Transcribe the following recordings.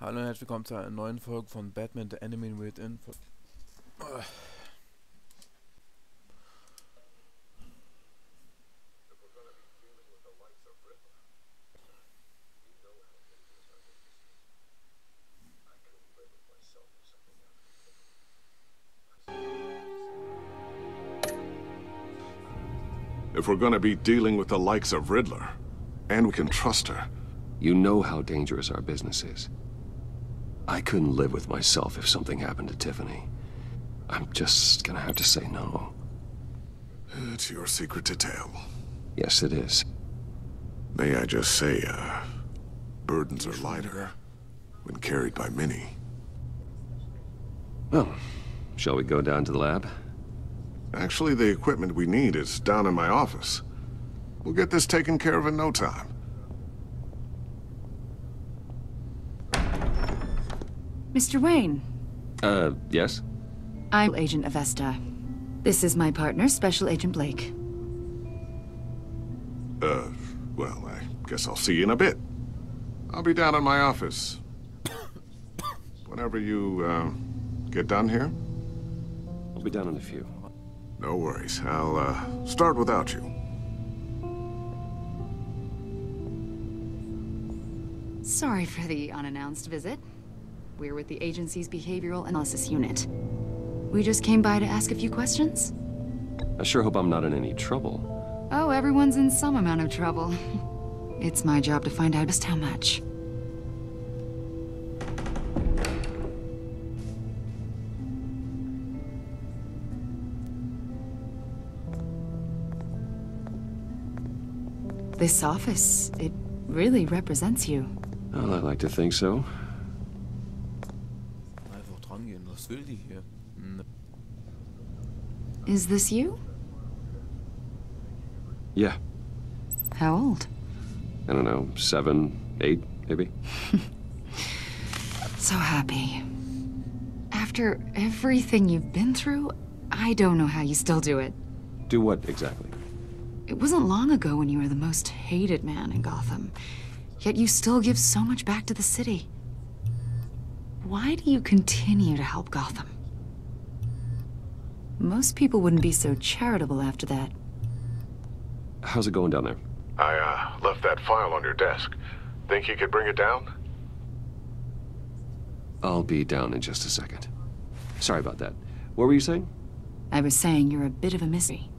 Hallo und herzlich willkommen zu einer neuen Folge von Batman The Enemy Within. If we're gonna be dealing with the likes of Riddler, and we can trust her, You know how dangerous our business is. I couldn't live with myself if something happened to Tiffany. I'm just gonna have to say no. it's your secret to tell. Yes, it is. May I just say, uh, burdens are lighter when carried by many. Well, shall we go down to the lab? Actually, the equipment we need is down in my office. We'll get this taken care of in no time. Mr. Wayne, Uh, yes? I'm Agent Avesta. This is my partner, Special Agent Blake. Uh, well, I guess I'll see you in a bit. I'll be down in my office. Whenever you, uh, get done here? I'll be down in a few. No worries. I'll, uh, start without you. Sorry for the unannounced visit. We're with the agency's Behavioral Analysis Unit. We just came by to ask a few questions. I sure hope I'm not in any trouble. Oh, everyone's in some amount of trouble. It's my job to find out just how much. This office, it really represents you. Well, I like to think so. Will die hier? Hm, Is this you? Yeah, How old? I don't know, seven, eight, maybe? So happy. After everything you've been through, I don't know how you still do it. Do what exactly? It wasn't long ago when you were the most hated man in Gotham. Yet you still give so much back to the city. Why do you continue to help Gotham? Most people wouldn't be so charitable after that. How's it going down there? I, uh, left that file on your desk. Think you could bring it down? I'll be down in just a second. Sorry about that. What were you saying? I was saying you're a bit of a mystery.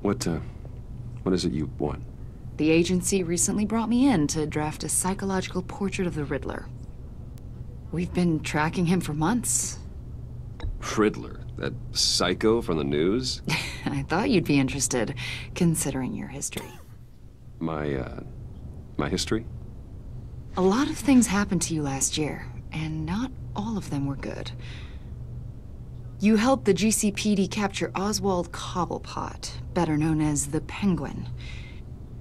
What, uh, what is it you want? The agency recently brought me in to draft a psychological portrait of the Riddler. We've been tracking him for months. Riddler, that psycho from the news? I thought you'd be interested, considering your history. My, uh, my history? A lot of things happened to you last year, and not all of them were good. You helped the GCPD capture Oswald Cobblepot, better known as the Penguin.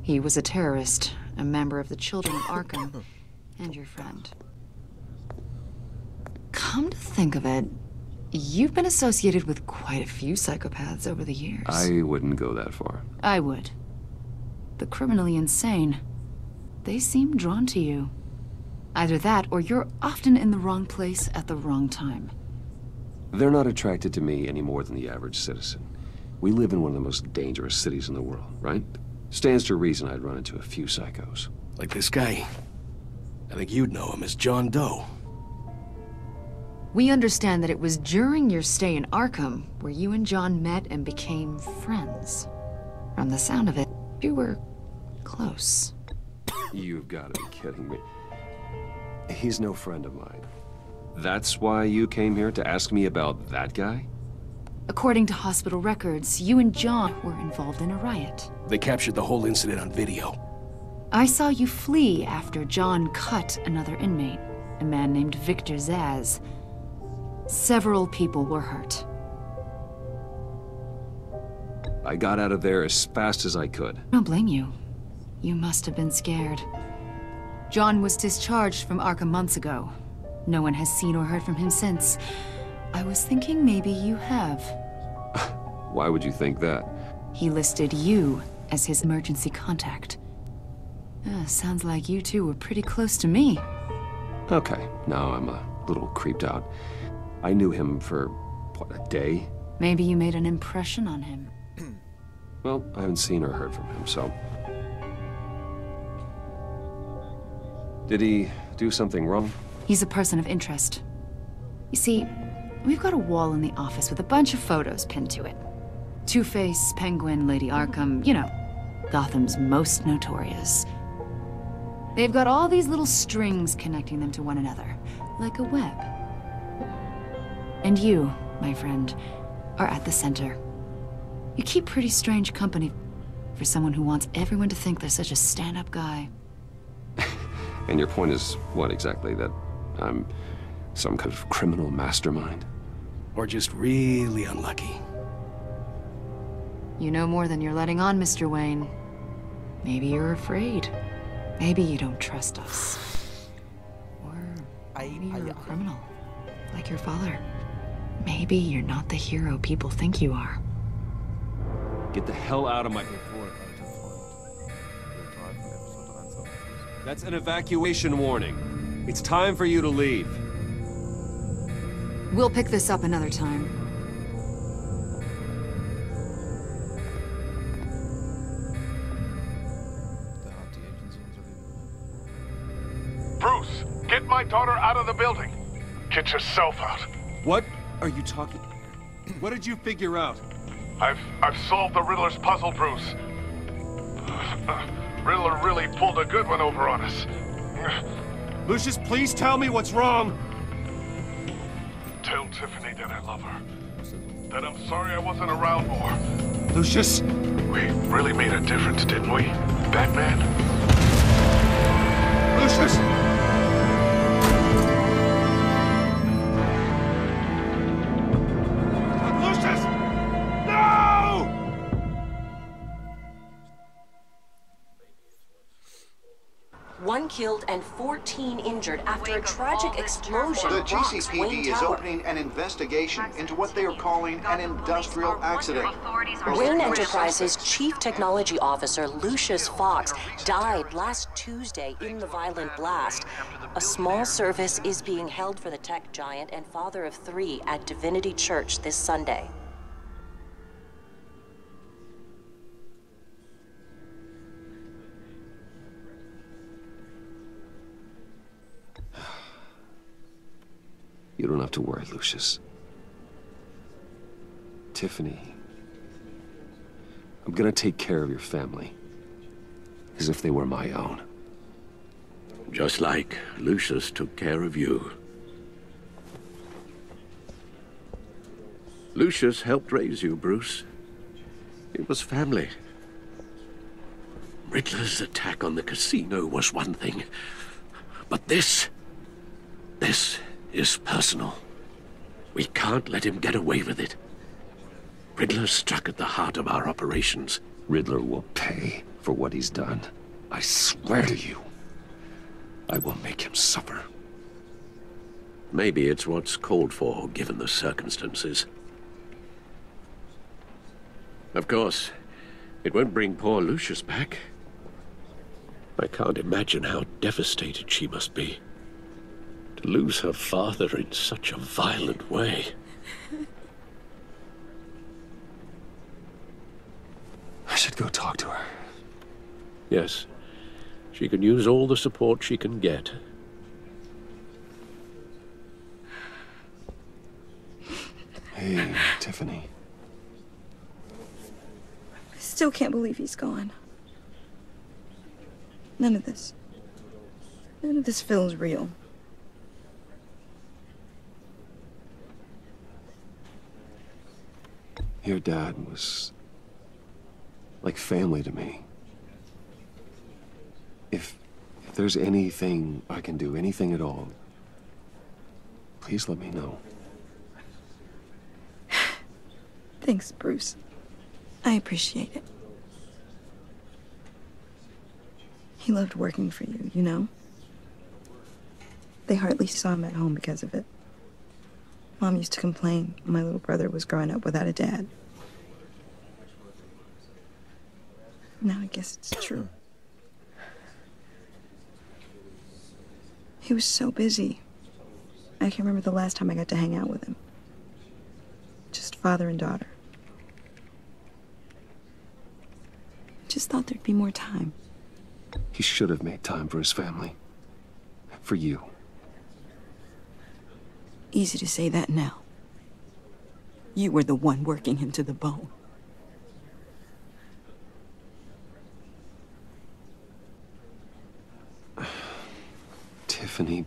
He was a terrorist, a member of the Children of Arkham, and your friend. Come to think of it, you've been associated with quite a few psychopaths over the years. I wouldn't go that far. I would. The criminally insane. They seem drawn to you. Either that, or you're often in the wrong place at the wrong time. They're not attracted to me any more than the average citizen. We live in one of the most dangerous cities in the world, right? Stands to reason I'd run into a few psychos. Like this guy. I think you'd know him as John Doe. We understand that it was during your stay in Arkham where you and John met and became friends. From the sound of it, you were close. You've got to be kidding me. He's no friend of mine. That's why you came here to ask me about that guy? According to hospital records, you and John were involved in a riot. They captured the whole incident on video. I saw you flee after John cut another inmate, a man named Victor Zsasz. Several people were hurt. I got out of there as fast as I could. I don't blame you. You must have been scared. John was discharged from Arkham months ago. No one has seen or heard from him since. I was thinking maybe you have. Why would you think that? He listed you as his emergency contact. Uh, sounds like you two were pretty close to me. Okay, now I'm a little creeped out. I knew him for, what, a day? Maybe you made an impression on him. Well, I haven't seen or heard from him, so... Did he do something wrong? He's a person of interest. You see, we've got a wall in the office with a bunch of photos pinned to it. Two-Face, Penguin, Lady Arkham, you know, Gotham's most notorious. They've got all these little strings connecting them to one another, like a web. And you, my friend, are at the center. You keep pretty strange company for someone who wants everyone to think they're such a stand-up guy. And your point is what exactly? That I'm some kind of criminal mastermind? Or just really unlucky. You know more than you're letting on, Mr. Wayne. Maybe you're afraid. Maybe you don't trust us. Or maybe you're a criminal, like your father. Maybe you're not the hero people think you are. Get the hell out of my... Alter Freund. Wir greifen Episode 1 auf. That's an evacuation warning. It's time for you to leave. We'll pick this up another time. Da hat die Agency unser Leben. Bruce, get my daughter out of the building. Get yourself out. What are you talking... What did you figure out? I've I've solved the Riddler's puzzle, Bruce. Riddler really pulled a good one over on us. Lucius, please tell me what's wrong! Tell Tiffany that I love her. That I'm sorry I wasn't around more. Lucius! We really made a difference, didn't we, Batman? Lucius! Lucius! Killed and 14 injured after a tragic explosion The rocks GCPD is opening an investigation into what they are calling an industrial accident. Wayne Enterprises Chief Technology Officer Lucius Fox died last Tuesday in the violent blast. A small service is being held for the tech giant and father of three at Divinity Church this Sunday. You don't have to worry, Lucius. Tiffany. I'm gonna take care of your family. As if they were my own. Just like Lucius took care of you. Lucius helped raise you, Bruce. It was family. Riddler's attack on the casino was one thing. But this... This is personal. We can't let him get away with it. Riddler struck at the heart of our operations. Riddler will pay for what he's done. I swear to you. I will make him suffer. Maybe it's what's called for, given the circumstances. Of course, it won't bring poor Lucius back. I can't imagine how devastated she must be. To lose her father in such a violent way. I should go talk to her. Yes, she can use all the support she can get. Hey, Tiffany. I still can't believe he's gone. None of this. None of this feels real. Your dad was like family to me. If if there's anything I can do, anything at all, please let me know. Thanks, Bruce. I appreciate it. He loved working for you, you know? They hardly saw him at home because of it. Mom used to complain my little brother was growing up without a dad. Now I guess it's true. He was so busy. I can't remember the last time I got to hang out with him. Just father and daughter. Just thought there'd be more time. He should have made time for his family. For you. Easy to say that now. You were the one working him to the bone. Tiffany,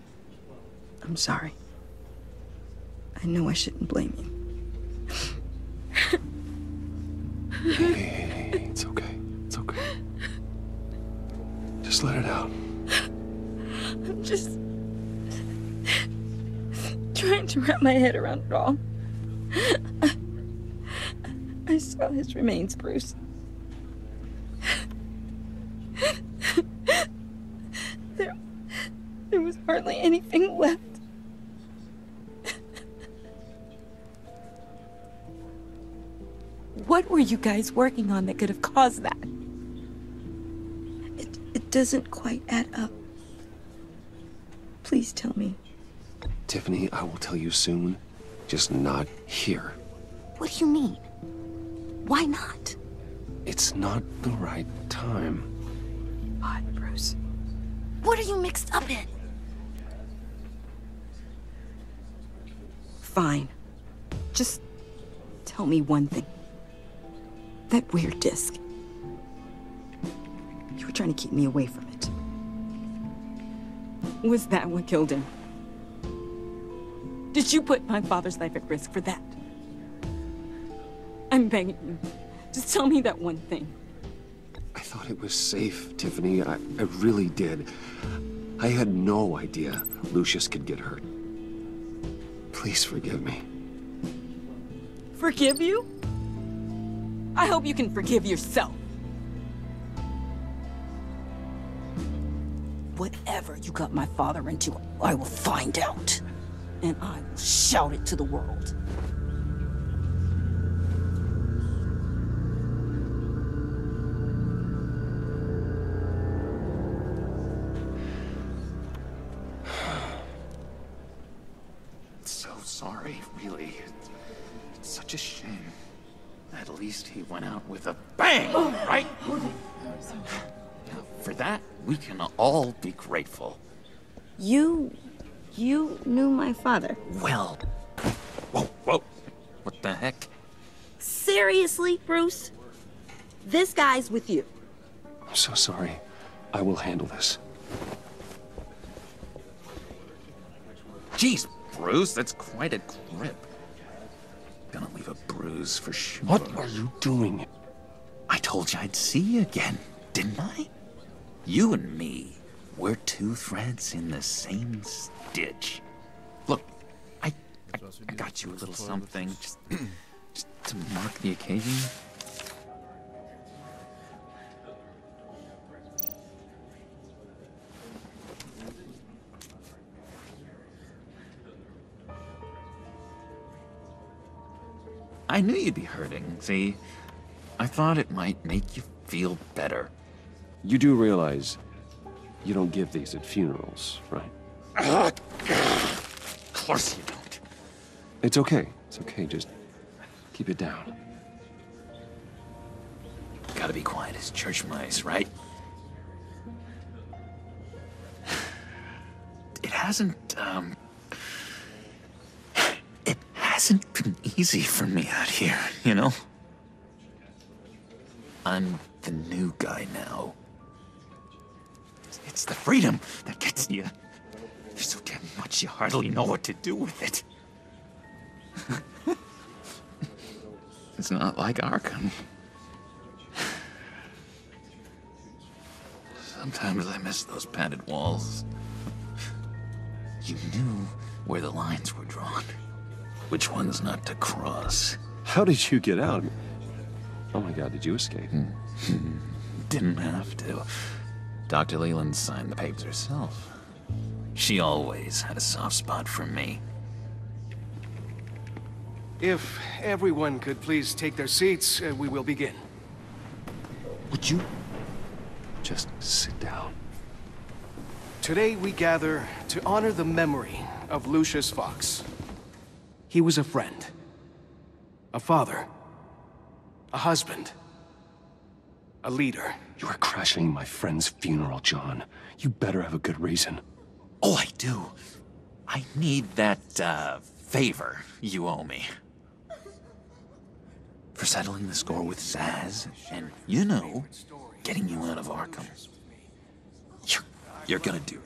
I'm sorry. I know I shouldn't blame you. hey, hey, hey, hey, it's okay. It's okay. Just let it out. I'm just trying to wrap my head around it all. I, saw his remains, Bruce. There, there was hardly anything left. What were you guys working on that could have caused that? It, it doesn't quite add up. Please tell me. Tiffany, I will tell you soon. Just not here. What do you mean? Why not? It's not the right time. Odd, Bruce. What are you mixed up in? Fine. Just tell me one thing. That weird disc. You were trying to keep me away from it. Was that what killed him? Did you put my father's life at risk for that? I'm begging you. Just tell me that one thing. I thought it was safe, Tiffany. I, I really did. I had no idea Lucius could get hurt. Please forgive me. Forgive you? I hope you can forgive yourself. Whatever you got my father into, I will find out. And I will shout it to the world. So sorry, really. It's such a shame. At least he went out with a bang, oh, right? Yeah, oh, oh, for that, we can all be grateful. You. You knew my father. Well. Whoa, whoa. What the heck? Seriously, Bruce? This guy's with you. I'm so sorry. I will handle this. Jeez, Bruce, that's quite a grip. Gonna leave a bruise for sure. What are you doing? I told you I'd see you again, didn't I? You and me, we're two threads in the same stitch. Look, I, I, I got you a little something just, just to mark the occasion. I knew you'd be hurting, see? I thought it might make you feel better. You do realize you don't give these at funerals, right? Of course you don't. It's okay. It's okay. Just keep it down. Gotta be quiet as church mice, right? It hasn't, um... It hasn't been easy for me out here, you know? I'm the new guy now. It's the freedom that gets you. There's so damn much you hardly know what to do with it. it's not like Arkham. Sometimes I miss those padded walls. You knew where the lines were drawn. Which ones not to cross. How did you get out? Oh my god, did you escape? Hmm. Didn't have to. Dr. Leland signed the papers herself. She always had a soft spot for me. If everyone could please take their seats, uh, we will begin. Would you just sit down? Today we gather to honor the memory of Lucius Fox. He was a friend, a father, a husband, a leader. You are crashing my friend's funeral, John. You better have a good reason. Oh, I do. I need that, uh, favor you owe me. For settling the score with Zsasz, and, you know, getting you out of Arkham. You're, you're gonna do